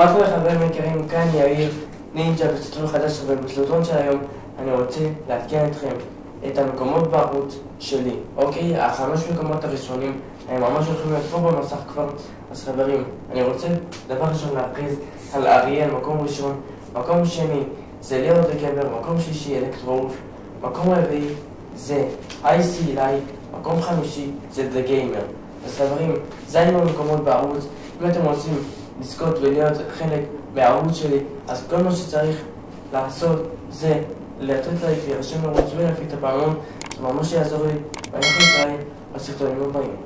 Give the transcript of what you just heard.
מה קורה חברים יקרים, כאן יאיר נינג'ה בסרטון חדש ובסרטון של היום אני רוצה לעדכן אתכם את המקומות בערוץ שלי, אוקיי? החמש מקומות הראשונים הם ממש הולכים להיות פה במסך כבר. אז חברים, אני רוצה דבר ראשון להכריז על אריאל, מקום ראשון. מקום שני זה ליאור וגבר, מקום שלישי אלקטרוף מקום רביעי זה אייסי אליי, מקום חמישי זה דה גיימר. אז חברים, זה היו המקומות בערוץ. אם אתם רוצים לזכות ולהיות חלק מהערוץ שלי, אז כל מה שצריך לעשות זה לתת לייק, להירשם לערוץ ולהפיק את הפעמון, זה ממש יעזור לי, ואנחנו נתראה בסרטונים הבאים.